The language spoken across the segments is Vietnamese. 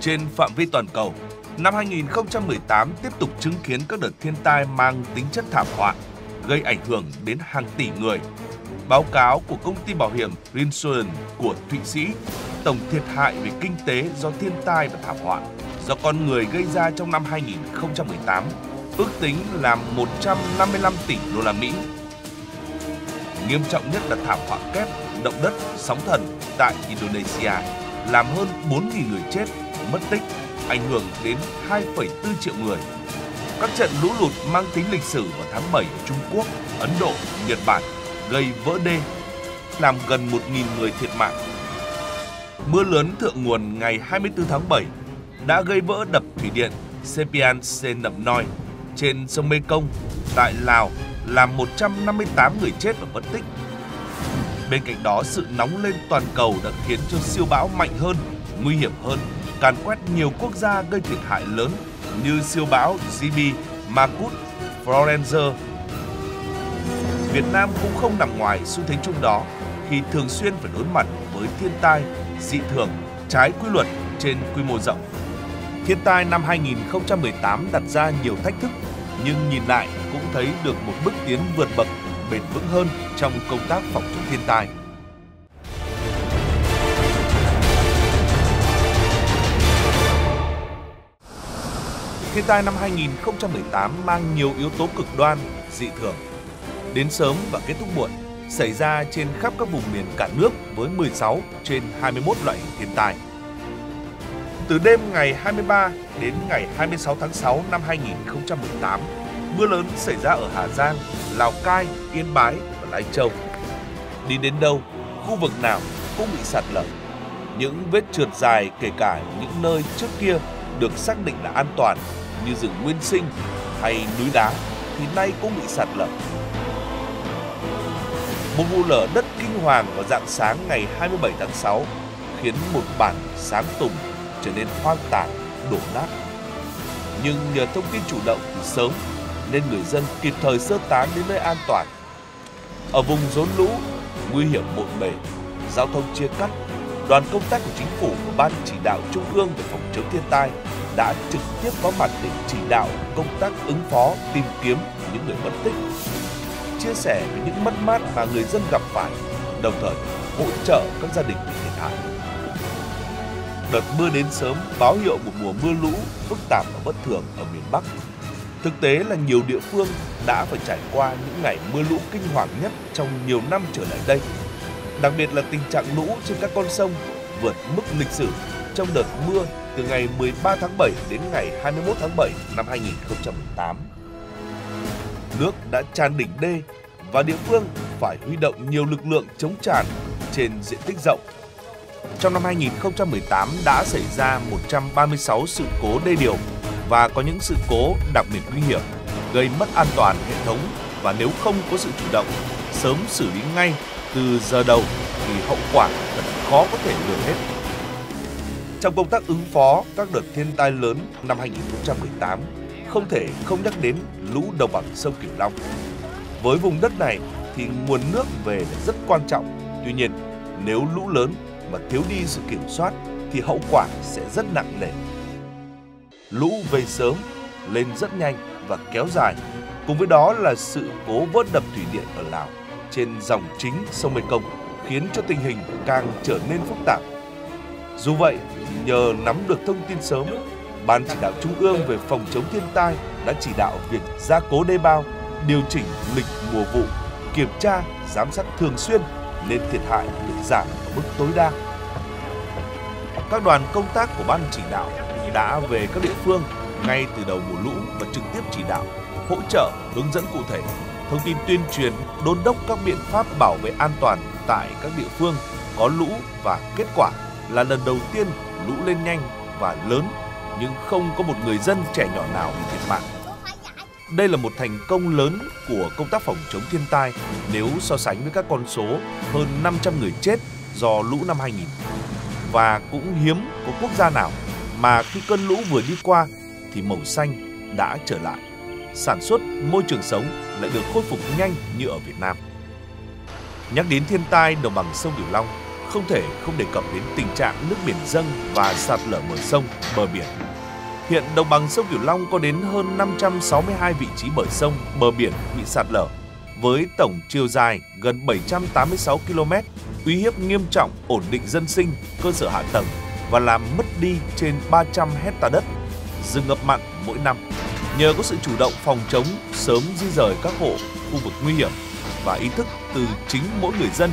Trên phạm vi toàn cầu, năm 2018 tiếp tục chứng kiến các đợt thiên tai mang tính chất thảm họa, gây ảnh hưởng đến hàng tỷ người. Báo cáo của công ty bảo hiểm Reinsurance của Thụy Sĩ, tổng thiệt hại về kinh tế do thiên tai và thảm họa do con người gây ra trong năm 2018 ước tính là 155 tỷ đô la Mỹ. Nghiêm trọng nhất là thảm họa kép, động đất, sóng thần tại Indonesia, làm hơn 4.000 người chết, mất tích, ảnh hưởng đến 2,4 triệu người. Các trận lũ lụt mang tính lịch sử vào tháng 7 ở Trung Quốc, Ấn Độ, Nhật Bản gây vỡ đê, làm gần 1.000 người thiệt mạng. Mưa lớn thượng nguồn ngày 24 tháng 7 đã gây vỡ đập thủy điện Sepian Se Nậm Noi trên sông Mekong tại Lào làm 158 người chết và mất tích. Bên cạnh đó, sự nóng lên toàn cầu đã khiến cho siêu bão mạnh hơn, nguy hiểm hơn, càn quét nhiều quốc gia gây thiệt hại lớn như siêu bão Zibi, Makut, Florence. Việt Nam cũng không nằm ngoài xu thế chung đó khi thường xuyên phải đối mặt với thiên tai, dị thường, trái quy luật trên quy mô rộng. Thiên tai năm 2018 đặt ra nhiều thách thức, nhưng nhìn lại cũng thấy được một bước tiến vượt bậc bền vững hơn trong công tác phòng chống thiên tai. Thiên tai năm 2018 mang nhiều yếu tố cực đoan, dị thường. Đến sớm và kết thúc muộn, xảy ra trên khắp các vùng miền cả nước với 16 trên 21 loại thiên tai. Từ đêm ngày 23 đến ngày 26 tháng 6 năm 2018, mưa lớn xảy ra ở Hà Giang, Lào Cai, Yên Bái và Lai Châu. Đi đến đâu, khu vực nào cũng bị sạt lở. Những vết trượt dài kể cả những nơi trước kia được xác định là an toàn như rừng nguyên sinh hay núi đá thì nay cũng bị sạt lở. Một vụ lở đất kinh hoàng vào dạng sáng ngày 27 tháng 6 khiến một bản sáng tùng trở nên hoang tàn, đổ nát. Nhưng nhờ thông tin chủ động từ sớm nên người dân kịp thời sơ tán đến nơi an toàn. Ở vùng rốn lũ, nguy hiểm bộn bề, giao thông chia cắt, đoàn công tác của chính phủ và ban chỉ đạo trung ương về phòng chống thiên tai đã trực tiếp có mặt để chỉ đạo công tác ứng phó tìm kiếm những người mất tích, chia sẻ về những mất mát mà người dân gặp phải, đồng thời hỗ trợ các gia đình bị thiệt hại. Đợt mưa đến sớm báo hiệu một mùa mưa lũ phức tạp và bất thường ở miền Bắc. Thực tế là nhiều địa phương đã phải trải qua những ngày mưa lũ kinh hoàng nhất trong nhiều năm trở lại đây. Đặc biệt là tình trạng lũ trên các con sông vượt mức lịch sử trong đợt mưa từ ngày 13 tháng 7 đến ngày 21 tháng 7 năm 2018. Nước đã tràn đỉnh đê và địa phương phải huy động nhiều lực lượng chống tràn trên diện tích rộng. Trong năm 2018 đã xảy ra 136 sự cố đê điều và có những sự cố đặc biệt nguy hiểm, gây mất an toàn hệ thống và nếu không có sự chủ động, sớm xử lý ngay từ giờ đầu thì hậu quả thật khó có thể lường hết. Trong công tác ứng phó các đợt thiên tai lớn năm 2018, không thể không nhắc đến lũ đồng bằng sông Cửu Long. Với vùng đất này thì nguồn nước về là rất quan trọng. Tuy nhiên, nếu lũ lớn mà thiếu đi sự kiểm soát thì hậu quả sẽ rất nặng nề. Lũ về sớm, lên rất nhanh và kéo dài. Cùng với đó là sự cố vớt đập thủy điện ở Lào trên dòng chính sông Mekong khiến cho tình hình càng trở nên phức tạp. Dù vậy, nhờ nắm được thông tin sớm, Ban chỉ đạo Trung ương về phòng chống thiên tai đã chỉ đạo việc gia cố đê bao, điều chỉnh lịch mùa vụ, kiểm tra, giám sát thường xuyên nên thiệt hại được giảm ở mức tối đa. Các đoàn công tác của Ban chỉ đạo đã về các địa phương ngay từ đầu mùa lũ và trực tiếp chỉ đạo, hỗ trợ, hướng dẫn cụ thể, thông tin tuyên truyền, đôn đốc các biện pháp bảo vệ an toàn tại các địa phương có lũ và kết quả là lần đầu tiên lũ lên nhanh và lớn nhưng không có một người dân trẻ nhỏ nào bị thiệt mạng. Đây là một thành công lớn của công tác phòng chống thiên tai nếu so sánh với các con số hơn 500 người chết do lũ năm 2000. Và cũng hiếm có quốc gia nào mà khi cơn lũ vừa đi qua thì màu xanh đã trở lại. Sản xuất, môi trường sống lại được khôi phục nhanh như ở Việt Nam. Nhắc đến thiên tai đồng bằng sông Cửu Long, không thể không đề cập đến tình trạng nước biển dâng và sạt lở bờ sông, bờ biển. Hiện đồng bằng sông Cửu Long có đến hơn 562 vị trí bờ sông, bờ biển bị sạt lở, với tổng chiều dài gần 786 km, uy hiếp nghiêm trọng ổn định dân sinh, cơ sở hạ tầng và làm mất đi trên 300 hecta đất, rừng ngập mặn mỗi năm. Nhờ có sự chủ động phòng chống, sớm di rời các hộ khu vực nguy hiểm và ý thức từ chính mỗi người dân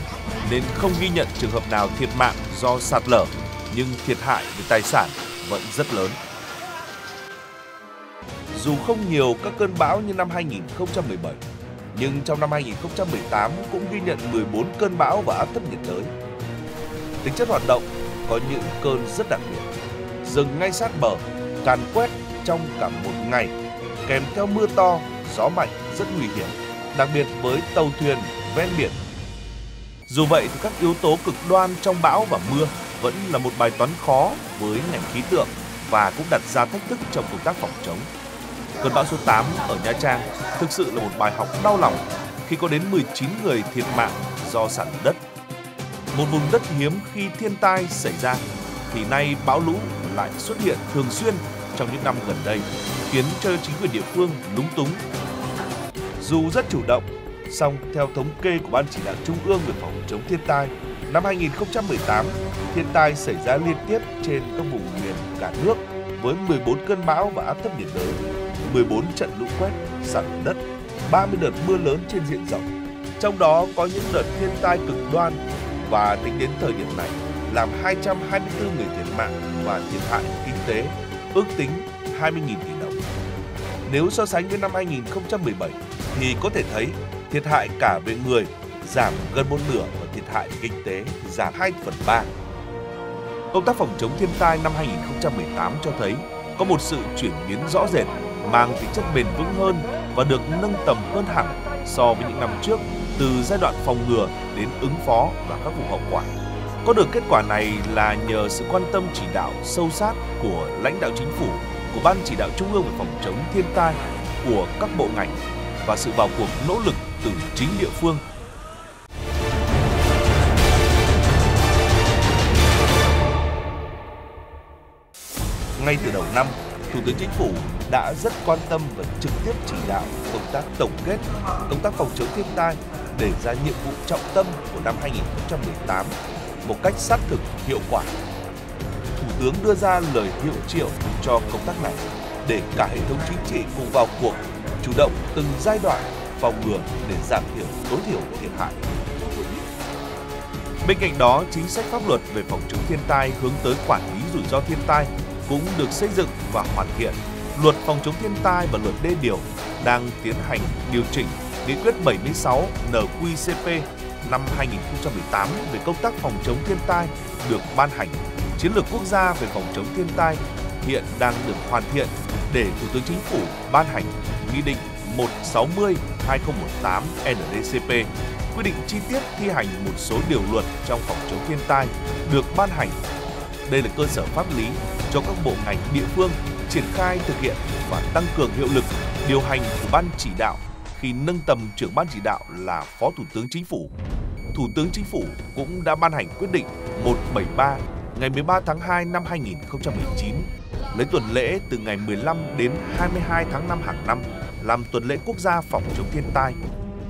nên không ghi nhận trường hợp nào thiệt mạng do sạt lở, nhưng thiệt hại về tài sản vẫn rất lớn. Dù không nhiều các cơn bão như năm 2017, nhưng trong năm 2018 cũng ghi nhận 14 cơn bão và áp thấp nhiệt đới. Tính chất hoạt động có những cơn rất đặc biệt, dừng ngay sát bờ, càn quét trong cả một ngày, kèm theo mưa to, gió mạnh rất nguy hiểm, đặc biệt với tàu thuyền ven biển. Dù vậy thì các yếu tố cực đoan trong bão và mưa vẫn là một bài toán khó với ngành khí tượng và cũng đặt ra thách thức trong công tác phòng chống. Cơn bão số 8 ở Nha Trang thực sự là một bài học đau lòng khi có đến 19 người thiệt mạng do sạt lở đất. Một vùng đất hiếm khi thiên tai xảy ra thì nay bão lũ lại xuất hiện thường xuyên trong những năm gần đây, khiến cho chính quyền địa phương lúng túng. Dù rất chủ động, song theo thống kê của Ban chỉ đạo Trung ương về phòng chống thiên tai, năm 2018, thiên tai xảy ra liên tiếp trên các vùng miền cả nước với 14 cơn bão và áp thấp nhiệt đới, 14 trận lũ quét, sạt lở đất, 30 đợt mưa lớn trên diện rộng. Trong đó có những đợt thiên tai cực đoan và tính đến thời điểm này làm 224 người thiệt mạng và thiệt hại kinh tế ước tính 20.000 tỷ đồng. Nếu so sánh với năm 2017 thì có thể thấy thiệt hại cả về người giảm gần một nửa và thiệt hại kinh tế giảm 2 phần 3. Công tác phòng chống thiên tai năm 2018 cho thấy có một sự chuyển biến rõ rệt, mang tính chất bền vững hơn và được nâng tầm hơn hẳn so với những năm trước từ giai đoạn phòng ngừa đến ứng phó và khắc phục hậu quả. Có được kết quả này là nhờ sự quan tâm chỉ đạo sâu sát của lãnh đạo chính phủ, của Ban chỉ đạo Trung ương về phòng chống thiên tai, của các bộ ngành và sự vào cuộc nỗ lực từ chính địa phương. Ngay từ đầu năm, Thủ tướng Chính phủ đã rất quan tâm và trực tiếp chỉ đạo công tác tổng kết, công tác phòng chống thiên tai để ra nhiệm vụ trọng tâm của năm 2018 một cách sát thực, hiệu quả. Thủ tướng đưa ra lời hiệu triệu cho công tác này để cả hệ thống chính trị cùng vào cuộc, chủ động từng giai đoạn phòng ngừa để giảm thiểu tối thiểu thiệt hại. Bên cạnh đó, chính sách pháp luật về phòng chống thiên tai hướng tới quản lý rủi ro thiên tai cũng được xây dựng và hoàn thiện. Luật phòng chống thiên tai và luật đê điều đang tiến hành điều chỉnh Nghị quyết 76 NQCP năm 2018 về công tác phòng chống thiên tai được ban hành. Chiến lược quốc gia về phòng chống thiên tai hiện đang được hoàn thiện để Thủ tướng Chính phủ ban hành Nghị định 160-2018 NDCP quy định chi tiết thi hành một số điều luật trong phòng chống thiên tai được ban hành. Đây là cơ sở pháp lý cho các bộ ngành địa phương triển khai thực hiện và tăng cường hiệu lực điều hành của ban chỉ đạo khi nâng tầm trưởng ban chỉ đạo là Phó Thủ tướng Chính phủ. Thủ tướng Chính phủ cũng đã ban hành quyết định 173 ngày 13 tháng 2 năm 2019 lấy tuần lễ từ ngày 15 đến 22 tháng 5 hàng năm làm tuần lễ quốc gia phòng chống thiên tai.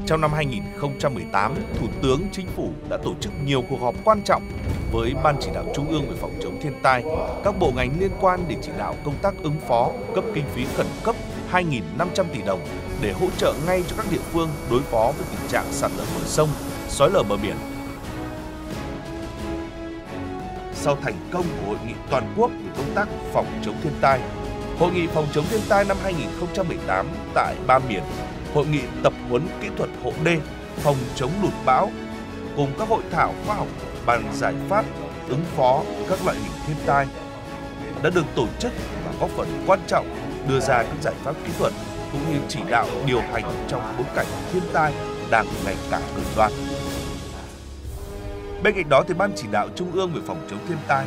Trong năm 2018, Thủ tướng Chính phủ đã tổ chức nhiều cuộc họp quan trọng với Ban chỉ đạo Trung ương về phòng chống thiên tai, các bộ ngành liên quan để chỉ đạo công tác ứng phó, cấp kinh phí khẩn cấp 2.500 tỷ đồng để hỗ trợ ngay cho các địa phương đối phó với tình trạng sạt lở bờ sông, xói lở bờ biển. Sau thành công của hội nghị toàn quốc về công tác phòng chống thiên tai, Hội nghị phòng chống thiên tai năm 2018 tại ba miền, Hội nghị tập huấn kỹ thuật hộ đê, phòng chống lụt bão cùng các hội thảo khoa học bàn giải pháp ứng phó các loại hình thiên tai đã được tổ chức và góp phần quan trọng đưa ra các giải pháp kỹ thuật cũng như chỉ đạo điều hành trong bối cảnh thiên tai đang ngày càng cực đoan. Bên cạnh đó thì Ban chỉ đạo Trung ương về phòng chống thiên tai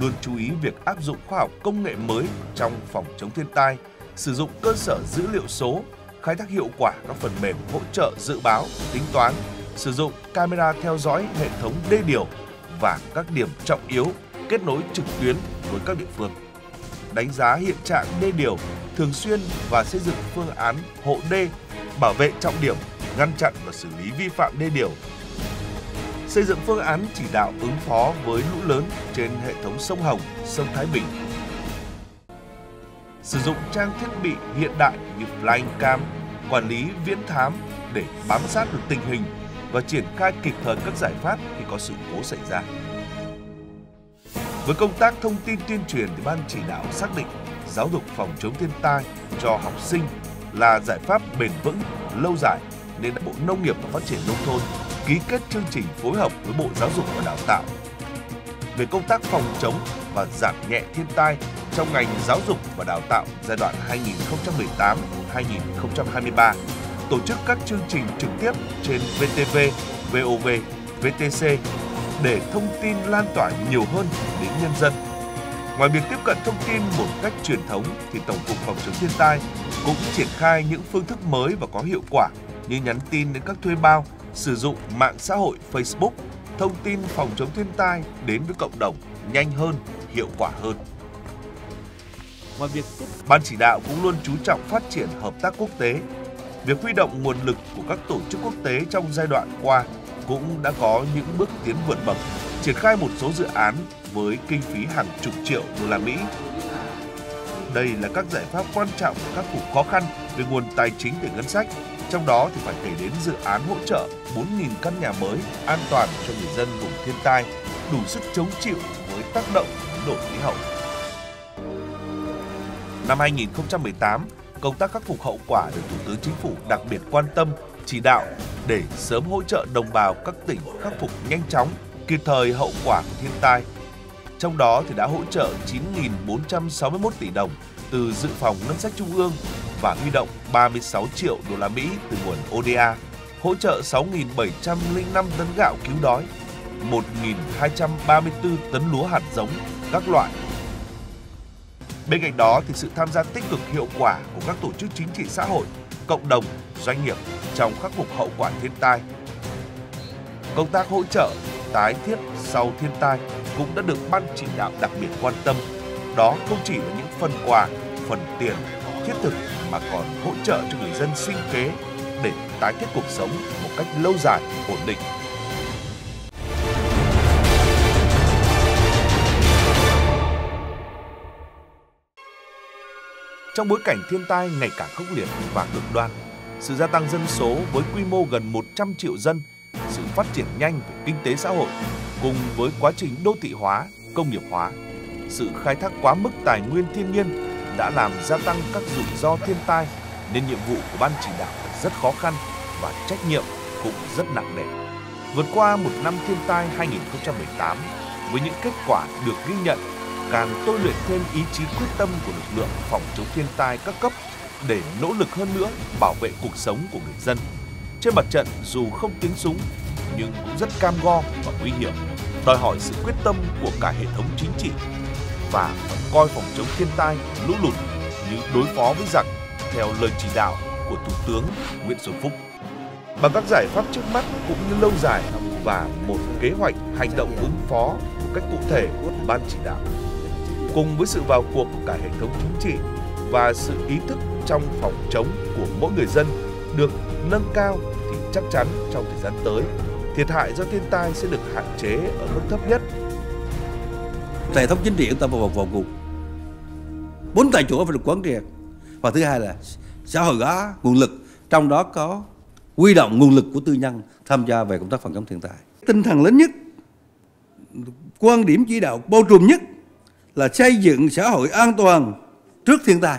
luôn chú ý việc áp dụng khoa học công nghệ mới trong phòng chống thiên tai, sử dụng cơ sở dữ liệu số, khai thác hiệu quả các phần mềm hỗ trợ dự báo, tính toán, sử dụng camera theo dõi hệ thống đê điều và các điểm trọng yếu kết nối trực tuyến với các địa phương. Đánh giá hiện trạng đê điều, thường xuyên và xây dựng phương án hộ đê, bảo vệ trọng điểm, ngăn chặn và xử lý vi phạm đê điều. Xây dựng phương án chỉ đạo ứng phó với lũ lớn trên hệ thống sông Hồng, sông Thái Bình. Sử dụng trang thiết bị hiện đại như flying cam, quản lý viễn thám để bám sát được tình hình và triển khai kịp thời các giải pháp khi có sự cố xảy ra. Với công tác thông tin tuyên truyền thì ban chỉ đạo xác định giáo dục phòng chống thiên tai cho học sinh là giải pháp bền vững, lâu dài nên Bộ Nông nghiệp và Phát triển nông thôn ký kết chương trình phối hợp với Bộ Giáo dục và Đào tạo về công tác phòng chống và giảm nhẹ thiên tai trong ngành giáo dục và đào tạo giai đoạn 2018-2023 tổ chức các chương trình trực tiếp trên VTV, VOV, VTC để thông tin lan tỏa nhiều hơn đến nhân dân. Ngoài việc tiếp cận thông tin một cách truyền thống thì Tổng cục Phòng chống thiên tai cũng triển khai những phương thức mới và có hiệu quả như nhắn tin đến các thuê bao, sử dụng mạng xã hội Facebook, thông tin phòng chống thiên tai đến với cộng đồng nhanh hơn, hiệu quả hơn. Ngoài việc tiếp... Ban chỉ đạo cũng luôn chú trọng phát triển hợp tác quốc tế. Việc huy động nguồn lực của các tổ chức quốc tế trong giai đoạn qua cũng đã có những bước tiến vượt bậc, triển khai một số dự án với kinh phí hàng chục triệu đô la Mỹ. Đây là các giải pháp quan trọng khắc phục khó khăn về nguồn tài chính từ ngân sách, trong đó thì phải kể đến dự án hỗ trợ 4.000 căn nhà mới an toàn cho người dân vùng thiên tai, đủ sức chống chịu với tác động biến đổi khí hậu. Năm 2018, công tác khắc phục hậu quả được Thủ tướng Chính phủ đặc biệt quan tâm, chỉ đạo để sớm hỗ trợ đồng bào các tỉnh khắc phục nhanh chóng, kịp thời hậu quả của thiên tai. Trong đó thì đã hỗ trợ 9.461 tỷ đồng từ dự phòng ngân sách trung ương và huy động 36 triệu đô la Mỹ từ nguồn ODA, hỗ trợ 6.705 tấn gạo cứu đói, 1.234 tấn lúa hạt giống các loại Bên cạnh đó thì sự tham gia tích cực hiệu quả của các tổ chức chính trị xã hội, cộng đồng, doanh nghiệp trong khắc phục hậu quả thiên tai. Công tác hỗ trợ tái thiết sau thiên tai cũng đã được ban chỉ đạo đặc biệt quan tâm. Đó không chỉ là những phần quà, phần tiền thiết thực mà còn hỗ trợ cho người dân sinh kế để tái thiết cuộc sống một cách lâu dài, ổn định. Trong bối cảnh thiên tai ngày càng khốc liệt và cực đoan, sự gia tăng dân số với quy mô gần 100 triệu dân, sự phát triển nhanh về kinh tế xã hội cùng với quá trình đô thị hóa, công nghiệp hóa, sự khai thác quá mức tài nguyên thiên nhiên đã làm gia tăng các rủi ro thiên tai nên nhiệm vụ của ban chỉ đạo rất khó khăn và trách nhiệm cũng rất nặng nề. Vượt qua một năm thiên tai 2018 với những kết quả được ghi nhận càng tôi luyện thêm ý chí quyết tâm của lực lượng phòng chống thiên tai các cấp để nỗ lực hơn nữa bảo vệ cuộc sống của người dân. Trên mặt trận dù không tiếng súng nhưng cũng rất cam go và nguy hiểm, đòi hỏi sự quyết tâm của cả hệ thống chính trị và coi phòng chống thiên tai, lũ lụt như đối phó với giặc theo lời chỉ đạo của Thủ tướng Nguyễn Xuân Phúc. Bằng các giải pháp trước mắt cũng như lâu dài và một kế hoạch hành động ứng phó một cách cụ thể của ban chỉ đạo cùng với sự vào cuộc của cả hệ thống chính trị và sự ý thức trong phòng chống của mỗi người dân được nâng cao thì chắc chắn trong thời gian tới thiệt hại do thiên tai sẽ được hạn chế ở mức thấp nhất. Hệ thống chính trị chúng ta vào vào cuộc. Bốn tại chỗ phải được quán triệt. Và thứ hai là xã hội hóa nguồn lực, trong đó có quy động nguồn lực của tư nhân tham gia về công tác phòng chống thiên tai. Tinh thần lớn nhất, quan điểm chỉ đạo bao trùm nhất là xây dựng xã hội an toàn trước thiên tai